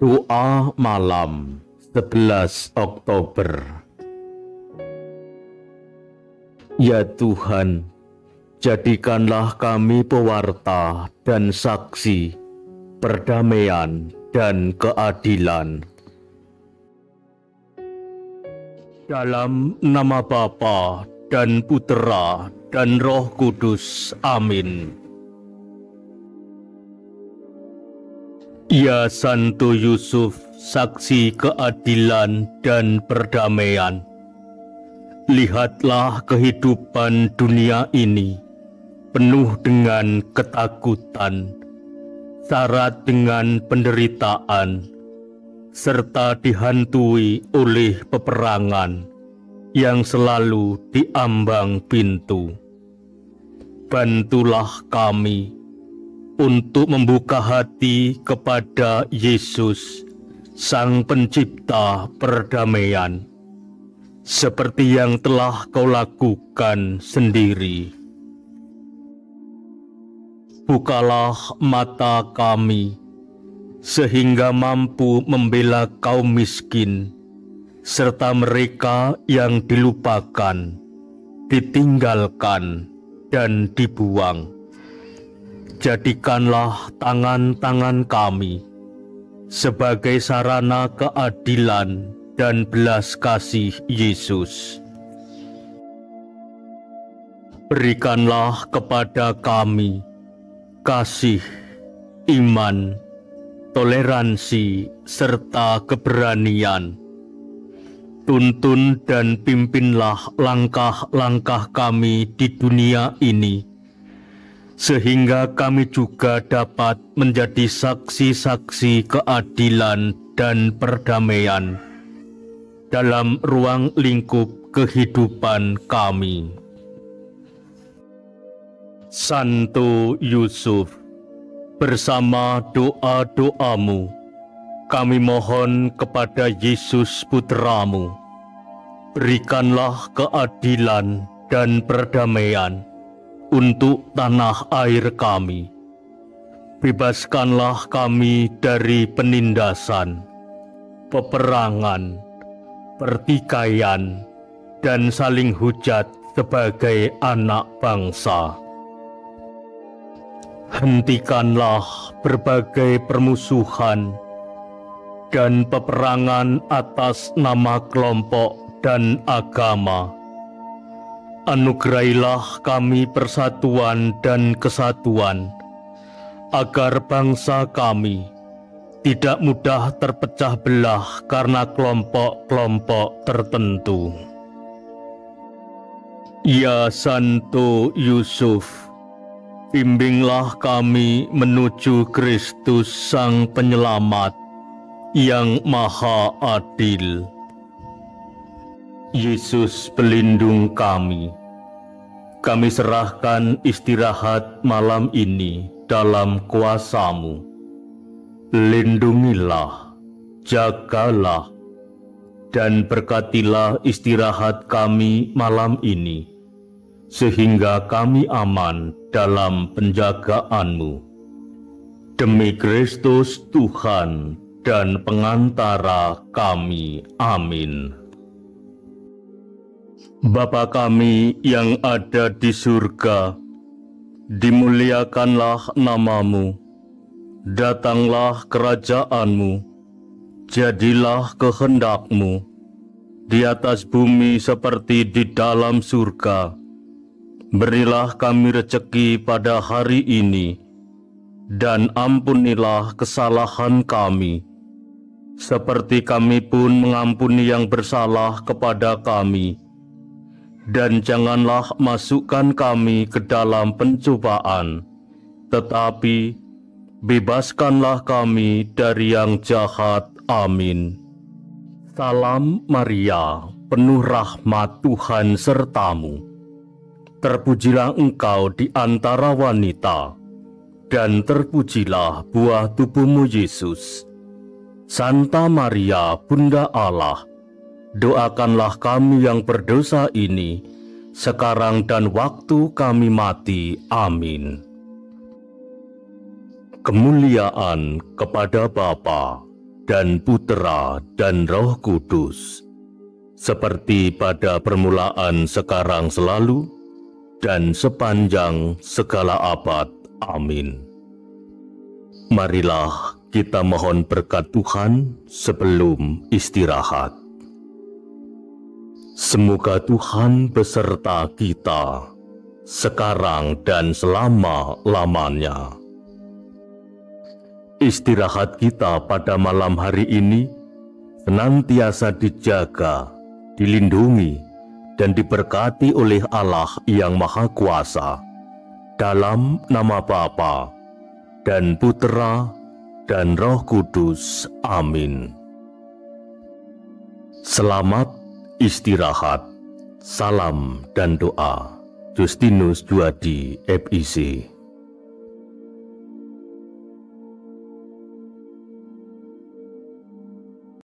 Doa malam 11 Oktober Ya Tuhan, jadikanlah kami pewarta dan saksi perdamaian dan keadilan. Dalam nama Bapa dan Putera dan Roh Kudus. Amin. Ya Santo Yusuf, saksi keadilan dan perdamaian. Lihatlah kehidupan dunia ini penuh dengan ketakutan, syarat dengan penderitaan, serta dihantui oleh peperangan yang selalu diambang pintu. Bantulah kami untuk membuka hati kepada Yesus, Sang Pencipta perdamaian, seperti yang telah Kau lakukan sendiri. Bukalah mata kami, sehingga mampu membela kaum miskin, serta mereka yang dilupakan, ditinggalkan, dan dibuang jadikanlah tangan-tangan kami sebagai sarana keadilan dan belas kasih Yesus. Berikanlah kepada kami kasih, iman, toleransi, serta keberanian. Tuntun dan pimpinlah langkah-langkah kami di dunia ini sehingga kami juga dapat menjadi saksi-saksi keadilan dan perdamaian dalam ruang lingkup kehidupan kami. Santo Yusuf, bersama doa-doamu, kami mohon kepada Yesus Putramu, berikanlah keadilan dan perdamaian untuk tanah air kami. Bebaskanlah kami dari penindasan, peperangan, pertikaian, dan saling hujat sebagai anak bangsa. Hentikanlah berbagai permusuhan dan peperangan atas nama kelompok dan agama Anugerailah kami persatuan dan kesatuan, agar bangsa kami tidak mudah terpecah belah karena kelompok-kelompok tertentu. Ya Santo Yusuf, bimbinglah kami menuju Kristus Sang Penyelamat yang Maha Adil. Yesus pelindung kami. Kami serahkan istirahat malam ini dalam kuasamu. Lindungilah, jagalah, dan berkatilah istirahat kami malam ini, sehingga kami aman dalam penjagaanmu. Demi Kristus Tuhan dan pengantara kami. Amin. Bapa kami yang ada di surga, dimuliakanlah namamu, datanglah kerajaanmu, jadilah kehendakmu, di atas bumi seperti di dalam surga. Berilah kami rejeki pada hari ini, dan ampunilah kesalahan kami, seperti kami pun mengampuni yang bersalah kepada kami dan janganlah masukkan kami ke dalam pencobaan, tetapi bebaskanlah kami dari yang jahat. Amin. Salam Maria, penuh rahmat Tuhan sertamu. Terpujilah engkau di antara wanita, dan terpujilah buah tubuhmu Yesus. Santa Maria, Bunda Allah, doakanlah kami yang berdosa ini, sekarang dan waktu kami mati. Amin. Kemuliaan kepada Bapa dan Putera dan Roh Kudus, seperti pada permulaan sekarang selalu, dan sepanjang segala abad. Amin. Marilah kita mohon berkat Tuhan sebelum istirahat. Semoga Tuhan beserta kita sekarang dan selama-lamanya. Istirahat kita pada malam hari ini senantiasa dijaga, dilindungi, dan diberkati oleh Allah yang Maha Kuasa dalam nama Bapa dan Putera dan Roh Kudus. Amin. Selamat istirahat. Salam dan doa. Justinus Juadi, FIC